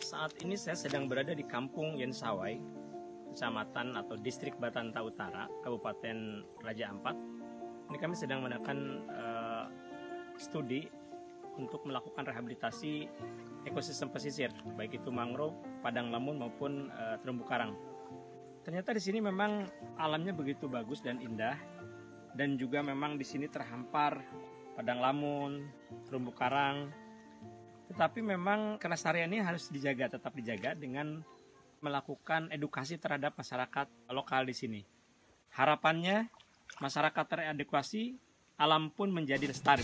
Saat ini saya sedang berada di kampung Yensawai, kecamatan atau distrik Batanta Utara, Kabupaten Raja Ampat. Ini kami sedang mengadakan eh, studi untuk melakukan rehabilitasi ekosistem pesisir, baik itu mangrove, padang lamun maupun eh, terumbu karang. Ternyata di sini memang alamnya begitu bagus dan indah, dan juga memang di sini terhampar padang lamun, terumbu karang, tetapi memang kelestarian ini harus dijaga, tetap dijaga dengan melakukan edukasi terhadap masyarakat lokal di sini. Harapannya masyarakat teredukasi, alam pun menjadi lestari.